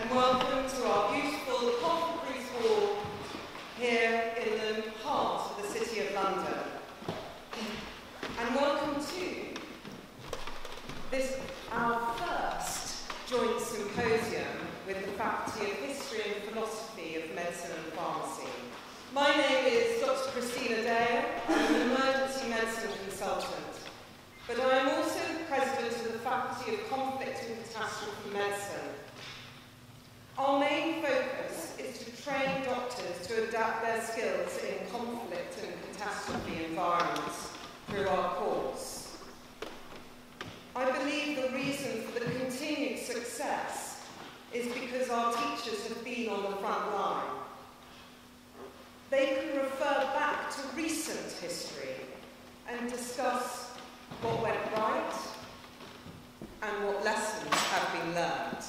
and welcome to our beautiful conference hall here in the heart of the City of London. And welcome to this, our first joint symposium with the Faculty of History and Philosophy of Medicine and Pharmacy. My name is Dr. Christina Dale. I'm an emergency medicine consultant, but I am also the president of the Faculty of Conflict and Catastrophe Medicine. Our main focus is to train doctors to adapt their skills in conflict and catastrophe environments through our course. I believe the reason for the continued success is because our teachers have been on the front line. They can refer back to recent history and discuss what went right and what lessons have been learned.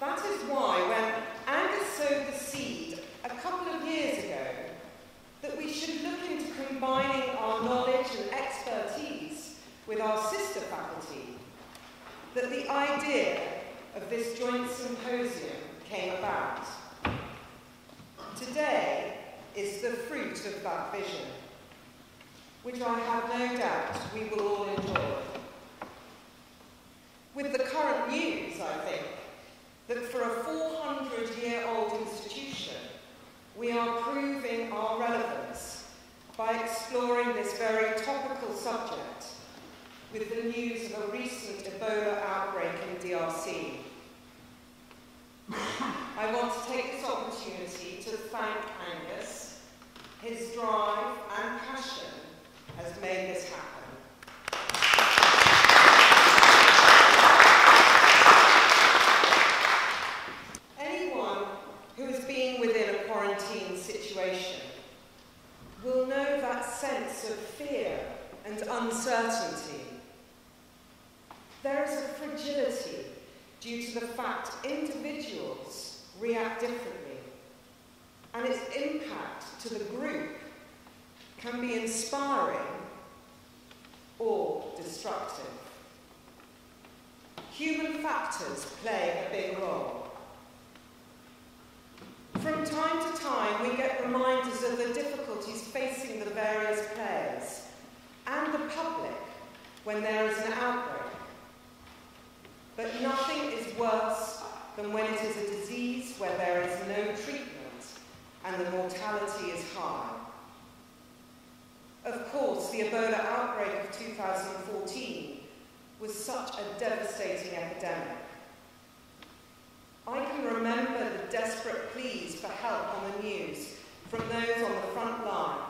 That is why when Angus sowed the seed a couple of years ago that we should look into combining our knowledge and expertise with our sister faculty, that the idea of this joint symposium came about. Today is the fruit of that vision, which I have no doubt we will all enjoy. With the current news, I think, that for a 400 year old institution, we are proving our relevance by exploring this very topical subject with the news of a recent Ebola outbreak in DRC. I want to take this opportunity to thank Angus. His drive and passion has made this happen. 19 situation will know that sense of fear and uncertainty. There is a fragility due to the fact individuals react differently, and its impact to the group can be inspiring or destructive. Human factors play a big role. From time to time, we get reminders of the difficulties facing the various players and the public when there is an outbreak. But nothing is worse than when it is a disease where there is no treatment and the mortality is high. Of course, the Ebola outbreak of 2014 was such a devastating epidemic. I can remember the desperate pleas for help on the news from those on the front line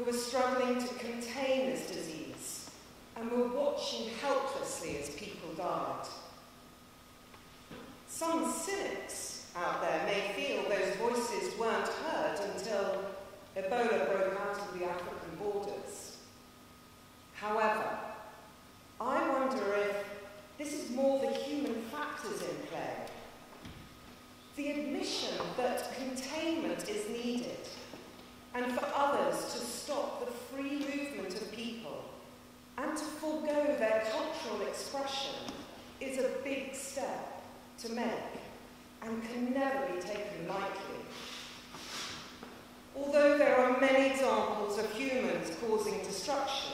who were struggling to contain this disease and were watching helplessly as people died. Some cynics out there may feel those voices weren't heard until Ebola broke out of the African borders. However, I wonder if this is more the human factors in play. The admission that containment is needed, and for others to stop the free movement of people and to forego their cultural expression is a big step to make and can never be taken lightly. Although there are many examples of humans causing destruction,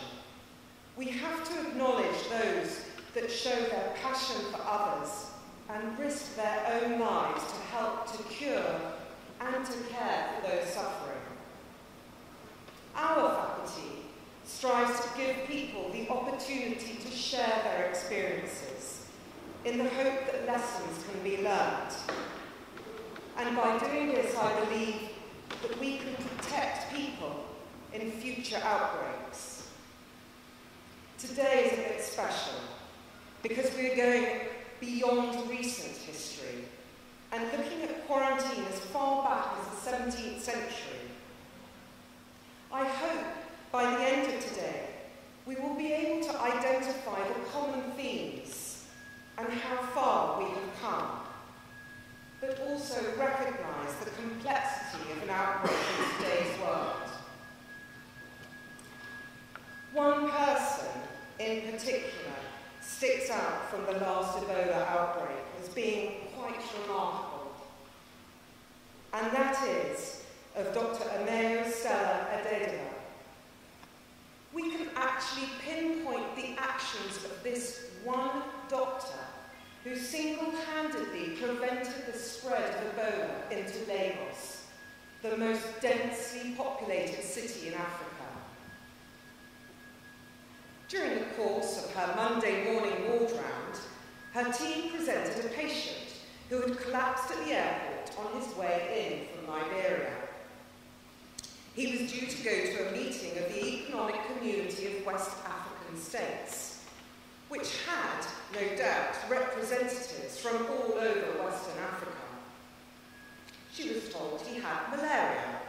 we have to acknowledge those that show their passion for others and risk their own lives to help to cure and to care for those suffering. Our faculty strives to give people the opportunity to share their experiences in the hope that lessons can be learned. And by doing this, I believe that we can protect people in future outbreaks. Today is a bit special because we're going beyond recent history and looking at quarantine as far back as the 17th century. I hope by the end of today we will be able to identify the common themes and how far we have come, but also recognise the complexity of an outbreak in today's world. One person in particular sticks out from the last Ebola outbreak as being quite remarkable. And that is of Dr. Ameyo Stella Adadevoh. We can actually pinpoint the actions of this one doctor who single-handedly prevented the spread of Ebola into Lagos, the most densely populated city in Africa. During the course of her Monday morning ward round, her team presented a patient who had collapsed at the airport on his way in from Liberia. He was due to go to a meeting of the Economic Community of West African States, which had, no doubt, representatives from all over Western Africa. She was told he had malaria.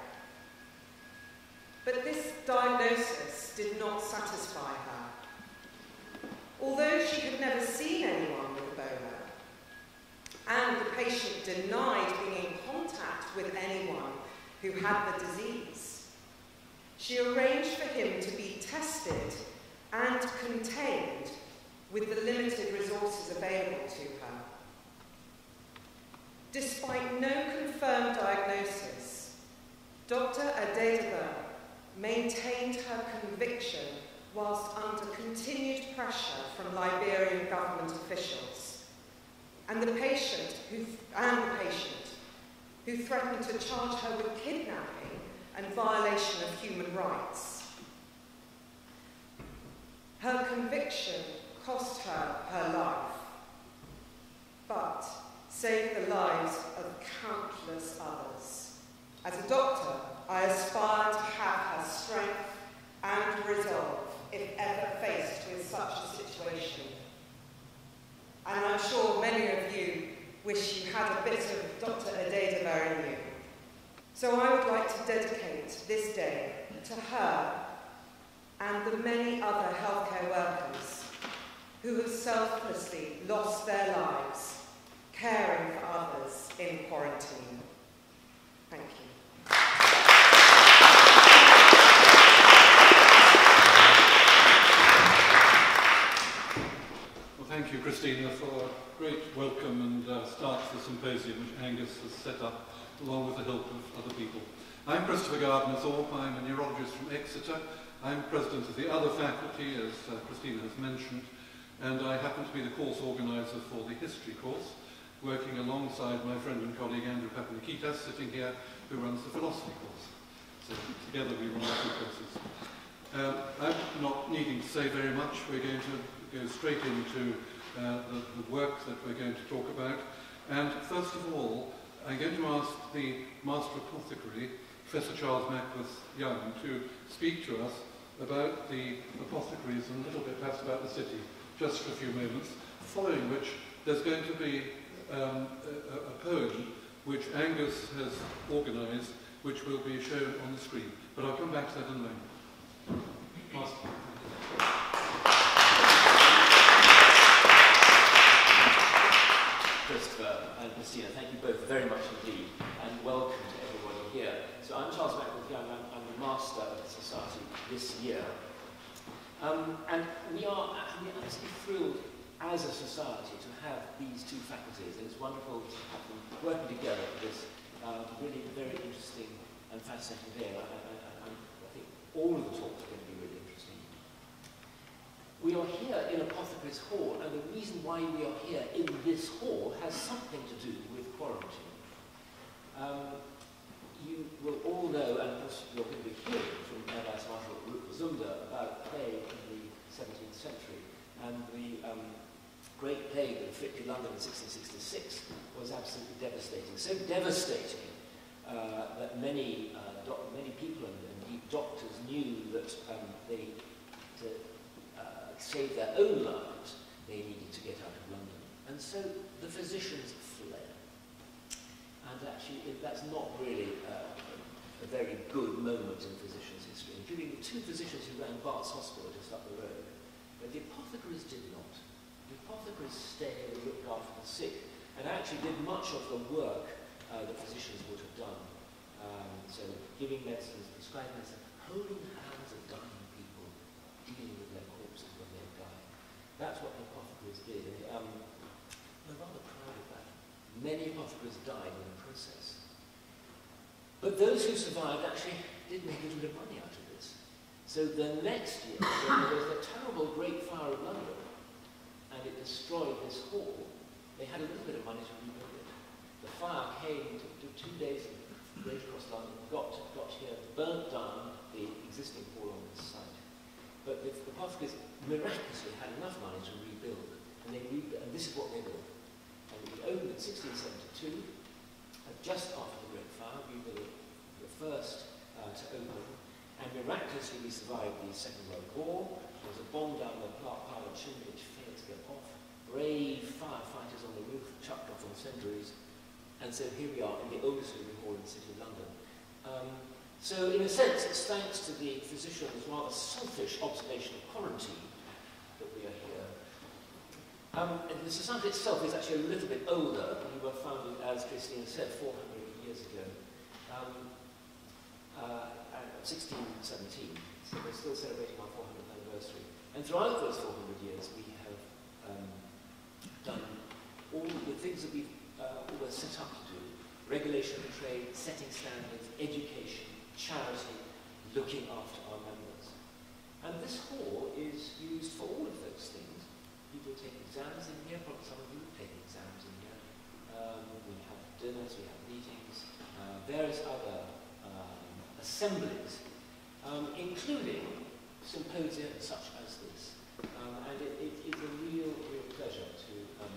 But this diagnosis did not satisfy her. Although she had never seen anyone with Ebola, and the patient denied being in contact with anyone who had the disease, she arranged for him to be tested and contained with the limited resources available to her. Despite no confirmed diagnosis, Dr. Adadevoh maintained her conviction whilst under continued pressure from Liberian government officials. And the patient who, and the patient who threatened to charge her with kidnapping and violation of human rights. Her conviction cost her her life, but saved the lives of countless others. As a doctor, I aspire to have her strength and resolve if ever faced with such a situation. And I'm sure many of you wish you had a bit of Dr. Adadevoh in you. So I would like to dedicate this day to her and the many other healthcare workers who have selflessly lost their lives caring for others in quarantine. Thank you. Well, thank you, Christina, for a great welcome and uh, start to the symposium which Angus has set up along with the help of other people. I'm Christopher Gardner-Thorpe. I'm a neurologist from Exeter. I'm president of the other faculty, as uh, Christina has mentioned, and I happen to be the course organizer for the history course, working alongside my friend and colleague Andrew Papanikitas, sitting here, who runs the philosophy course. So together we run the two courses. Um, I'm not needing to say very much. We're going to go straight into uh, the, the work that we're going to talk about. And first of all, I'm going to ask the Master Apothecary, Professor Charles Mackworth Young, to speak to us about the apothecaries and a little bit perhaps about the city, just for a few moments, following which there's going to be um, a, a poem which Angus has organised, which will be shown on the screen. But I'll come back to that in a moment. Master. Very much indeed, and welcome to everybody here. So I'm Charles Mackworth Young, I'm, I'm the Master of the Society this year. Um, and we are we are absolutely thrilled as a society to have these two faculties, and it's wonderful to have them working together for this uh, really very interesting and fascinating day. I, I, I, I think all of the talks are going to be really interesting. We are here in Apothecaries Hall, and the reason why we are here in this hall has something to do with quarantine. Um, you will all know, and you're going to be hearing from Air Vice Marshal Zunda about plague in the 17th century, and the um, Great Plague that afflicted London in 1666 was absolutely devastating. So devastating uh, that many, uh, many people and, and doctors knew that um, they, to uh, save their own lives, they needed to get out of London. And so the physicians fled. And actually, that's not really uh, a very good moment in physicians' history. Including the two physicians who ran Bart's Hospital just up the road. But the apothecaries did not. The apothecaries stayed and looked after the sick and actually did much of the work uh, that physicians would have done. Um, so giving medicines, prescribing medicine, holding Many apothecaries died in the process. But those who survived actually did make a little bit of money out of this. So the next year, there was a terrible Great Fire of London, and it destroyed this hall, they had a little bit of money to rebuild it. The fire came, two days of rage across London, got, got here, burnt down the existing hall on this site. But the, the apothecaries miraculously had enough money to rebuild, and they and this is what they built. And it opened in 1672, and just after the Great Fire, we were the, first uh, to open, and miraculously we survived the Second World War. There was a bomb down the pilot chimney which failed to go off. Brave firefighters on the roof chucked off incendiaries, and so here we are in the oldest living hall in the City of London. Um, so in a sense, it's thanks to the physician's rather selfish observation of quarantine that we are here. Um, the society itself is actually a little bit older. We were founded, as Christine said, 400 years ago. Um, uh, 1617. So we're still celebrating our 400th anniversary. And throughout those 400 years, we have um, done all the things that we uh, were set up to do. Regulation of trade, setting standards, education, charity, looking after our members. And this hall is used for all of those things. People take exams in here, probably some of you take exams in here. Um, we have dinners, we have meetings, uh, various other um, assemblies, um, including symposia such as this. Um, and it, it, it's a real, real pleasure to um,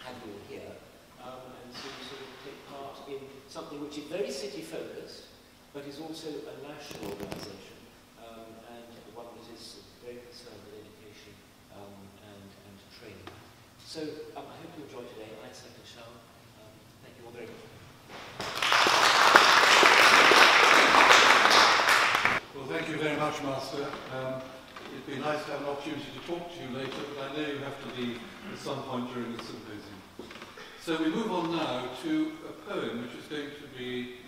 have you here um, and to sort of take part in something which is very city focused, but is also a national organisation um, and one that is very concerned with education um, and, and training. So um, I hope you enjoy today. I, Second Michelle, um, thank you all very much. Well, thank you very much, Master. Um, it'd be nice to have an opportunity to talk to you later, but I know you have to leave at some point during the symposium. So we move on now to a poem which is going to be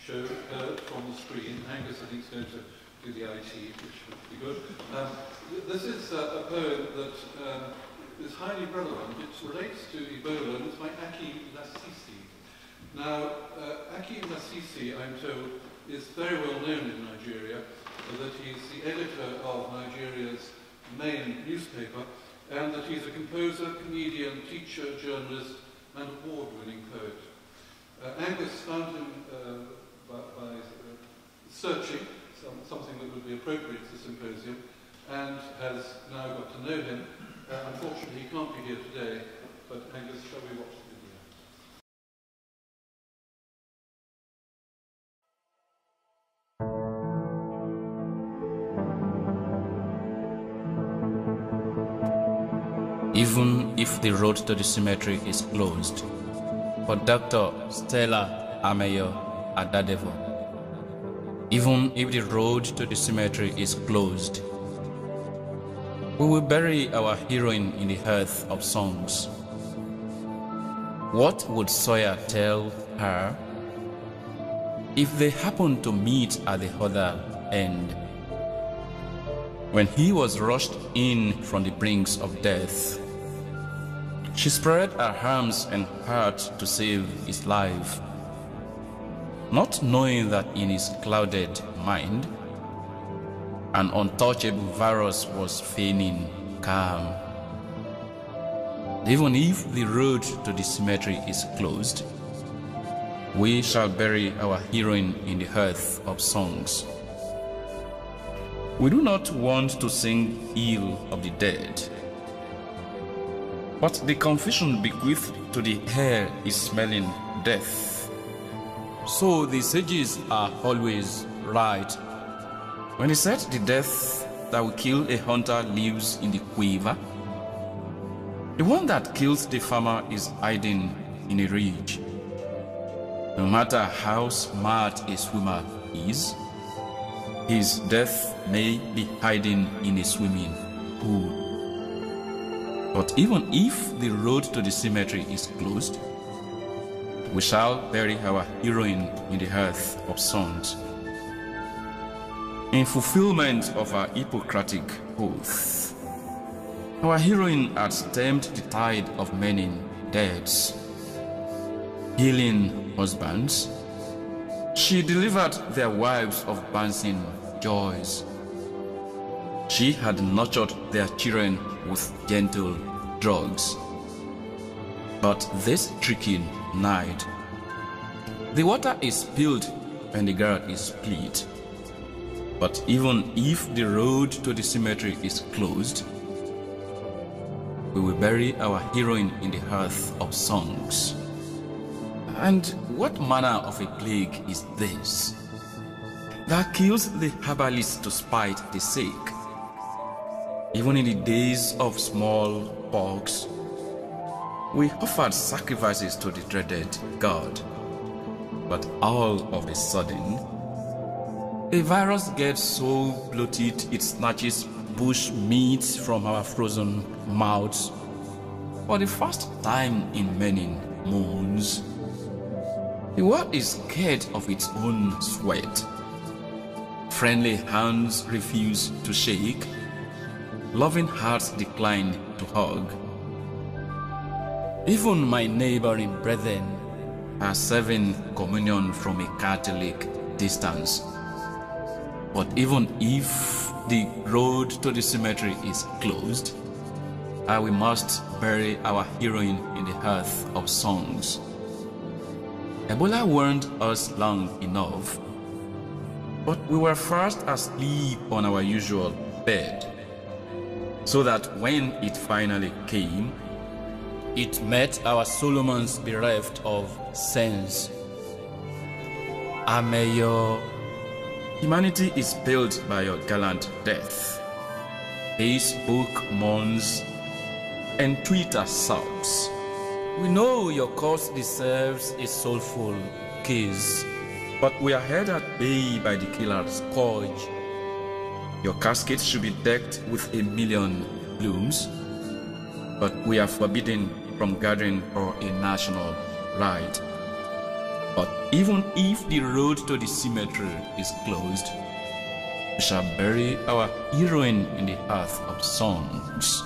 shown, heard from the screen. Angus, I think, is going to do the IT, which would be good. Um, this is uh, a poem that um, is highly relevant. It relates to Ebola, and it's by Aki Lasisi. Now, uh, Aki Lasisi, I'm told, is very well known in Nigeria, that he's the editor of Nigeria's main newspaper, and that he's a composer, comedian, teacher, journalist, and award-winning poet. Uh, Angus found him uh, by, by uh, searching some, something that would be appropriate to the symposium, and has now got to know him. Uh, unfortunately, he can't be here today, but Angus, shall we watch the video? even if the road to the cemetery is closed. Dr. Stella Ameyo Adadevoh, even if the road to the cemetery is closed, we will bury our heroine in the earth of songs. What would Sawyer tell her if they happened to meet at the other end? When he was rushed in from the brinks of death, she spread her arms and heart to save his life, not knowing that in his clouded mind, an untouchable virus was feigning calm. Even if the road to the cemetery is closed, we shall bury our heroine in the earth of songs. We do not want to sing ill of the dead, but the confession bequeathed to the air is smelling death. So the sages are always right. When he said the death that will kill a hunter lives in the quiver, the one that kills the farmer is hiding in a ridge. No matter how smart a swimmer is, his death may be hiding in a swimming pool. But even if the road to the cemetery is closed, we shall bury our heroine in the earth of songs. In fulfillment of our Hippocratic oath, Our heroine had stemmed the tide of many deaths, healing husbands. She delivered their wives of bouncing joys. She had nurtured their children with gentle drugs. But this tricky night, the water is spilled and the girl is split. But even if the road to the cemetery is closed, we will bury our heroine in the hearth of songs. And what manner of a plague is this that kills the herbalist to spite the sick? Even in the days of small pox, we offered sacrifices to the dreaded god. But all of a sudden, a virus gets so bloated it snatches bush meat from our frozen mouths. For the first time in many moons, the world is scared of its own sweat. Friendly hands refuse to shake, loving hearts decline to hug. Even my neighboring brethren are serving communion from a Catholic distance. But even if the road to the cemetery is closed, uh, we must bury our heroine in the hearth of songs. Ebola warned us long enough, but we were fast asleep on our usual bed, so that when it finally came, it met our Solomon's bereft of sense. Ameyo. Humanity is built by your gallant death. Facebook mourns and Twitter sobs. We know your cause deserves a soulful kiss, but we are held at bay by the killer's scourge. Your casket should be decked with a million blooms, but we are forbidden from gathering for a national rite. But even if the road to the cemetery is closed, we shall bury our heroine in the earth of songs.